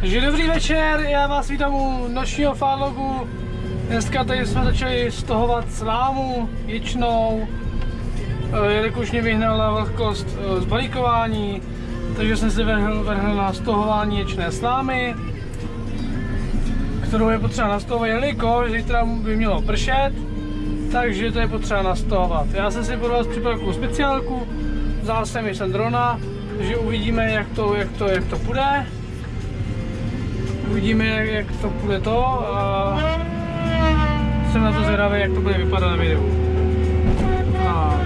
Takže dobrý večer, já vás vítám u nočního fálogu. Dneska tady jsme začali stahovat slámu ječnou, eh, jelikož mě vyhnala vlhkost eh, z balíkování, takže jsem si vrhl, vrhl na stahování ječné slámy, kterou je potřeba nastahovat, jelikož zítra by mělo pršet, takže to je potřeba nastahovat. Já jsem si pro vás připravil speciálku, vzal jsem i sem drona, takže uvidíme, jak to, jak to, jak to půjde. Uvidíme, jak, jak to půjde to a jsem na to zvědavý, jak to bude vypadat na videu. A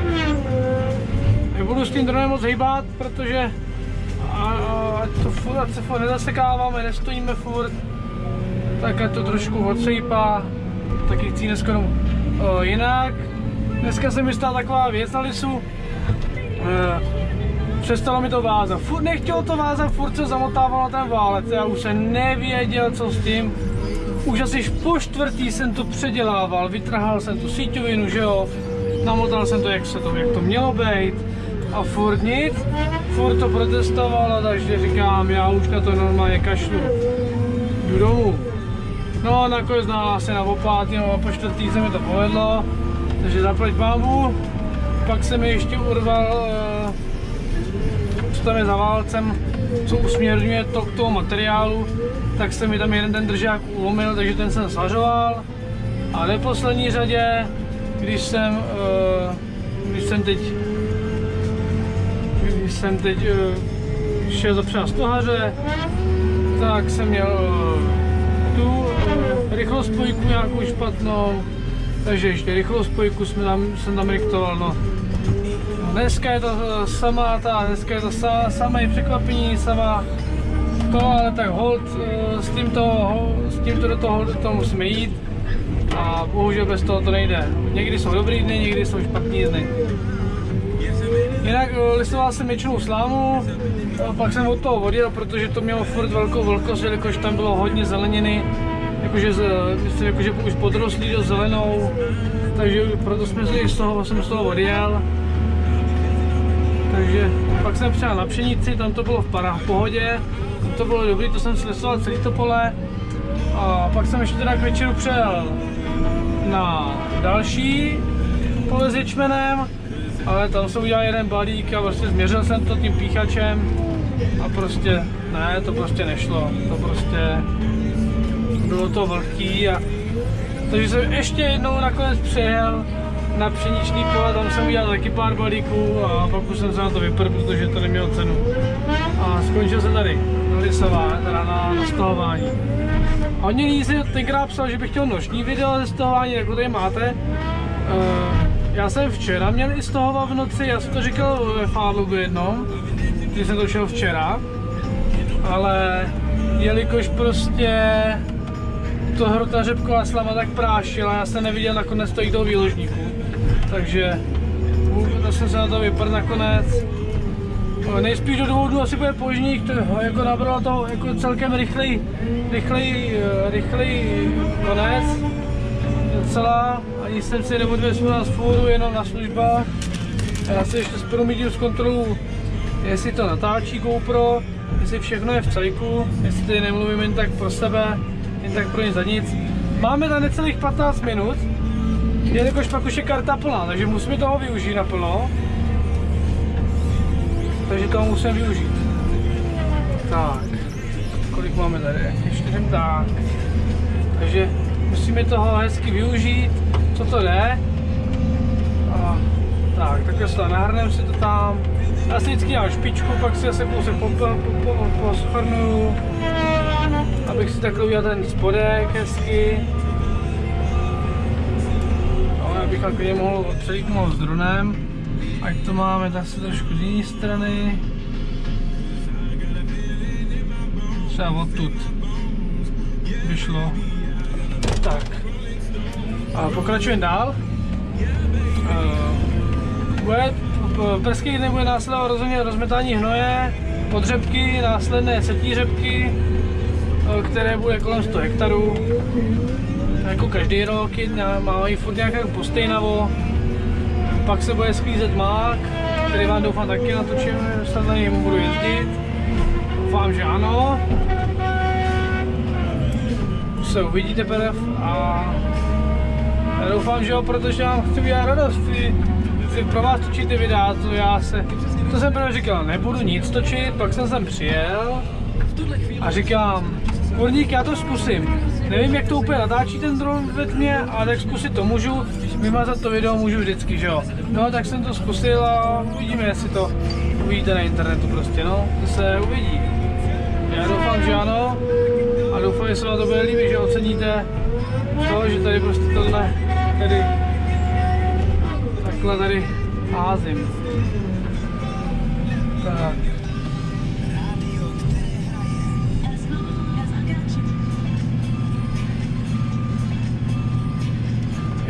nebudu s tím dronem moc hýbat, protože a, a, ať, to furt, ať se furt nezasekáváme, nestojíme furt, tak ať to trošku odsejpá, taky chci dneska no, o, jinak. Dneska se mi stala taková věc na lisu, e, přestalo mi to vázat. Furt nechtělo to vázat, furt se zamotávalo ten válec. Já už jsem nevěděl, co s tím. Už asi po čtvrtý jsem to předělával, vytrhal jsem tu síťovinu, že jo, namotal jsem to, jak, se to, jak to mělo být a furt nic, furt to protestovalo, takže říkám, já už na to normálně kašlu. Jdu domů. No a nakonec na, asi na opátý, no po čtvrtý se mi to povedlo, takže zaplať bambu. Pak se mi ještě urval je za válcem, co usměrňuje to k tomu materiálu, tak se mi tam jeden ten držák ulomil, takže ten jsem svařoval. A v neposlední řadě, když jsem, uh, když jsem teď, když jsem teď uh, šel zapřát stohaře, tak jsem měl uh, tu uh, rychlospojku nějakou špatnou, takže ještě rychlospojku jsme tam, jsem tam riktoval, no Dneska je to eh, samá ta, dneska je to sa, samé překvapení, sama to, ale tak hold, eh, s tímto, s tímto do toho, do toho musíme jít a bohužel bez toho to nejde. Někdy jsou dobrý dny, někdy jsou špatný dny. Jinak eh, listoval jsem většinou slámu, pak jsem od toho odjel, protože to mělo furt velkou velkost, jelikož tam bylo hodně zeleniny, jakože, myslím, jakože už podrostlý do zelenou, takže proto jsme z toho, jsem z toho odjel. Takže pak jsem přijel na pšenici, tam to bylo v, para, v pohodě, tam to bylo dobrý, to jsem slesoval celý to pole. A pak jsem ještě teda k večeru přijel na další pole s ječmenem, ale tam jsem udělal jeden balík a prostě změřil jsem to tím píchačem a prostě ne, to prostě nešlo, to prostě bylo to vlhký a takže jsem ještě jednou nakonec přijel na pšeničný pole, tam jsem udělal taky pár balíků a pak jsem se na to vypr, protože to nemělo cenu. A skončil jsem tady na lisová, teda na, stahování. A hodně lidí si tenkrát psal, že bych chtěl noční video ze stahování, jako tady máte. Uh, já jsem včera měl i stahovat v noci, já jsem to říkal ve Fádlogu jednom, když jsem to šel včera, ale jelikož prostě to hrota řepková slama tak prášila, já jsem neviděl nakonec to jít do výložníku takže to jsem se na to vypr nakonec. Nejspíš do důvodu asi bude požník, to jako nabralo to jako celkem rychlej, rychlej, rychlej konec. Docela, ani jsem si neodvezl na fůru, jenom na službách. Já si ještě zpromítím z kontrolu, jestli to natáčí GoPro, jestli všechno je v cajku, jestli tady nemluvím jen tak pro sebe, jen tak pro nic za nic. Máme tam necelých 15 minut, jelikož pak už je karta plná, takže musíme toho využít naplno. Takže toho musíme využít. Tak, kolik máme tady? Čtyřem tak. Takže musíme toho hezky využít, co to jde. A, tak, takhle se nahrnem si to tam. Já si vždycky dělám špičku, pak si zase kousek poschrnuju, abych si takhle udělal ten spodek hezky bych klidně mohl přelítnout s dronem, ať to máme zase trošku z jiné strany. Třeba odtud vyšlo. Tak. A pokračujeme dál. Uh, bude, v prských dnech bude následovat rozhodně rozmetání hnoje, podřebky, následné setí řepky, eh, které bude kolem 100 hektarů jako každý rok mají furt nějak jako postejnavo. Pak se bude sklízet mák, který vám doufám taky natočím, snad na něm budu jezdit. Doufám, že ano. se uvidí teprve a já doufám, že jo, protože vám chci udělat radost, chci, chci pro vás točit ty videa, to já se, to jsem prvně říkal, nebudu nic točit, pak jsem sem přijel a říkám, kurník, já to zkusím. Nevím, jak to úplně natáčí ten dron ve tmě, ale tak zkusit to můžu, vymazat to video můžu vždycky, že jo. No, tak jsem to zkusil a uvidíme, jestli to uvidíte na internetu prostě, no, to se uvidí. Já doufám, že ano a doufám, že se vám to bude líbit, že oceníte to, že tady prostě tohle, tady, takhle tady házím. Tak.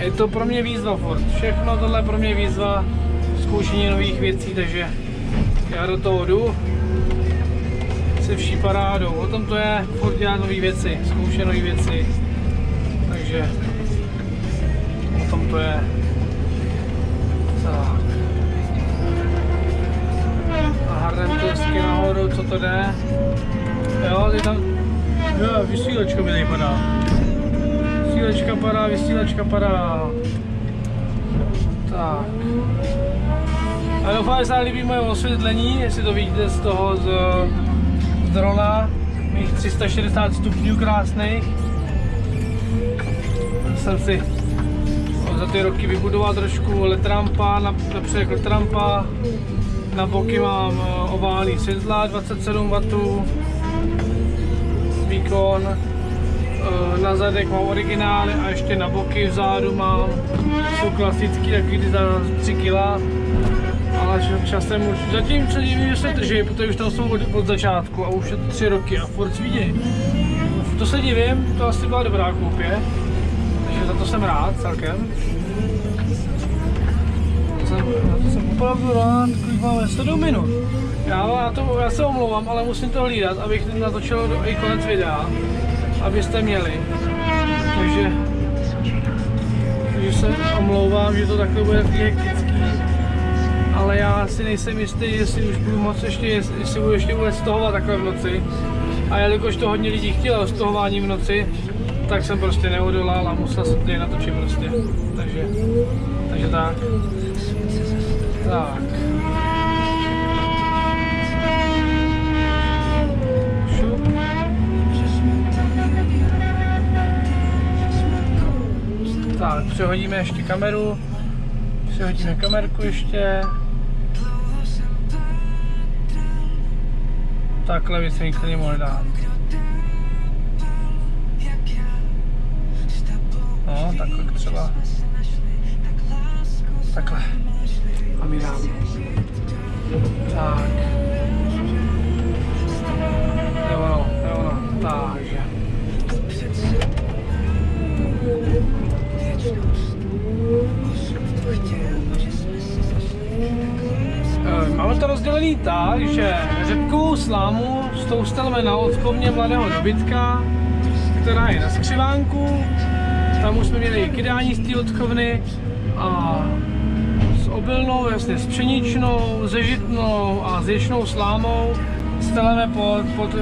Je to pro mě výzva furt. Všechno tohle je pro mě výzva zkoušení nových věcí, takže já do toho jdu se vší parádou. O tom to je furt dělat nové věci, zkoušet nové věci. Takže o tom to je. Tak. A hardem to hezky nahoru, co to jde. Jo, ty tam... Jo, vysílačka mi tady padá. Vysílačka padá, vysílačka padá. Tak. A doufám, že se vám líbí moje osvětlení, jestli to vidíte z toho z, z drona, mých 360 stupňů krásných. Jsem si za ty roky vybudoval trošku letrampa, napřed letrampa, na boky mám eh, oválný světla 27 W, výkon, na zadek mám originály a ještě na boky vzadu mám, jsou klasický, takový ty za 3 kg ale časem už, zatím se divím, že se drží, protože už tam jsou od, od začátku a už je to tři roky a furt svídí. To se divím, to asi byla dobrá koupě, takže za to jsem rád celkem. Jsem, to jsem opravdu rád, kolik máme 7 minut. Já, já, to, já se omlouvám, ale musím to hlídat, abych natočil do, i konec videa, abyste měli. Takže, takže se omlouvám, že to takhle bude hektický ale já si nejsem jistý, jestli už budu moc ještě, jestli budu ještě vůbec stahovat takhle v noci. A jelikož to hodně lidí chtělo stahování v noci, tak jsem prostě neodolal a musel se tady natočit prostě. Takže, takže tak. Tak. Přehodíme ještě kameru. Přehodíme kamerku ještě. takhle by se klidně mohli dát. No, takhle třeba. Takhle. A my dáme. Tak. Jo, no, jo, no. To rozdělený tak, že řepkovou slámu stousteleme na odkovně mladého dobytka, která je na skřivánku. Tam už jsme měli kydání z té odchovny a s obilnou, jasně s pšeničnou, se žitnou a s ječnou slámou steleme pod, pod, uh,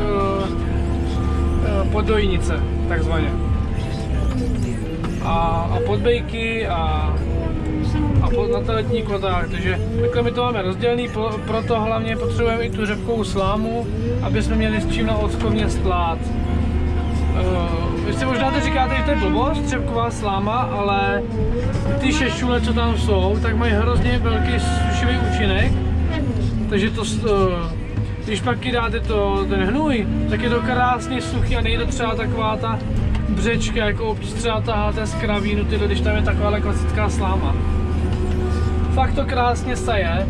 pod dojnice, takzvaně. A, a podbejky a na teletní koták, takže takhle my to máme rozdělený, proto hlavně potřebujeme i tu řepkovou slámu, aby jsme měli s čím na ockovně stlát. Uh, vy si možná teď říkáte, že to je blbost, řepková sláma, ale ty šešule, co tam jsou, tak mají hrozně velký sušivý účinek, takže to, uh, když pak dáte to, ten hnůj, tak je to krásně suchý a nejde třeba taková ta břečka, jako občas třeba taháte z kravínu, tyhle, když tam je taková klasická sláma fakt to krásně saje,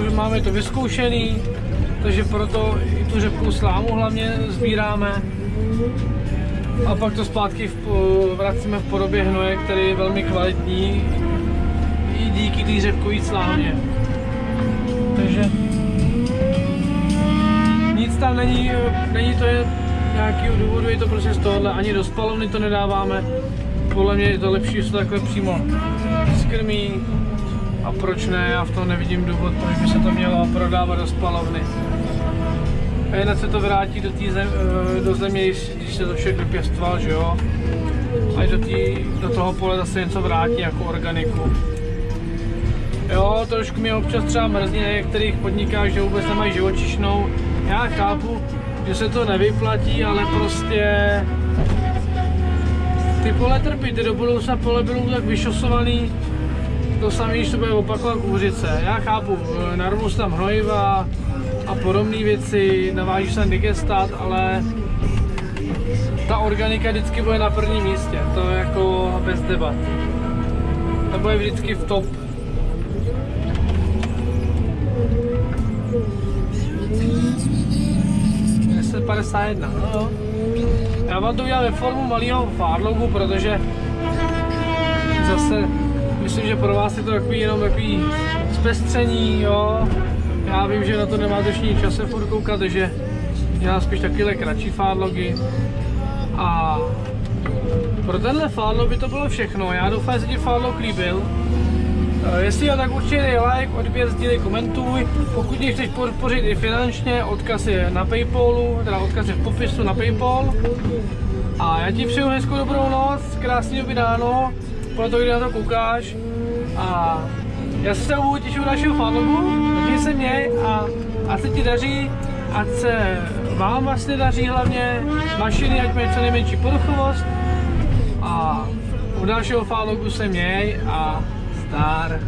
už máme to vyzkoušený, takže proto i tu řepkou slámu hlavně sbíráme. A pak to zpátky v, vracíme v podobě hnoje, který je velmi kvalitní i díky té řepkové slámě. Takže nic tam není, není to je nějaký důvodu, je to prostě z tohohle, ani do spalovny to nedáváme. Podle mě je to lepší, že se takhle přímo skrmí, a proč ne, já v tom nevidím důvod, proč by se to mělo prodávat do spalovny. A jinak se to vrátí do, zem, eh, do země, když se to všechno pěstoval, že jo. Až do, tý, do toho pole zase něco vrátí jako organiku. Jo, trošku mě občas třeba mrzí na některých podnikách, že vůbec nemají živočišnou. Já chápu, že se to nevyplatí, ale prostě ty pole trpí, ty do budoucna pole budou tak vyšosovaný, to samé, když to bude opakovat kuřice. Já chápu, narvou se tam hnojiva a podobné věci, naváží se tam digestát, ale ta organika vždycky bude na prvním místě, to je jako bez debat. To bude vždycky v top. Deset 51, no. Já vám to udělám ve formu malého farlogu, protože zase myslím, že pro vás je to takový jenom takový zpestření, jo. Já vím, že na to nemáte už čase furt koukat, takže dělám spíš takové kratší farlogy. A pro tenhle farlog by to bylo všechno. Já doufám, že ti farlog líbil. Eh, jestli jo, tak určitě dej like, odběr, sdílej, komentuj. Pokud mě chceš podpořit i finančně, odkaz je na Paypalu, teda odkaz je v popisu na Paypal. A já ti přeju hezkou dobrou noc, krásný dobrý ráno, toho, kdy na to koukáš. A já se budu těšit u dalšího fanlogu, měj se měj a ať se ti daří, ať se vám vlastně daří hlavně, mašiny, ať mají co nejmenší poruchovost. A u dalšího fanlogu se měj a zdar.